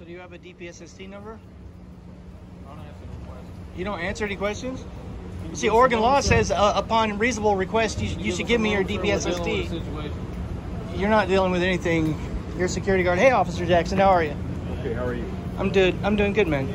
So do you have a DPSST number? You don't answer any questions? See, Oregon law says uh, upon reasonable request, you, you should give me your DPSST. You're not dealing with anything. You're a security guard. Hey, Officer Jackson, how are you? Okay, how are you? I'm do. I'm doing good, man.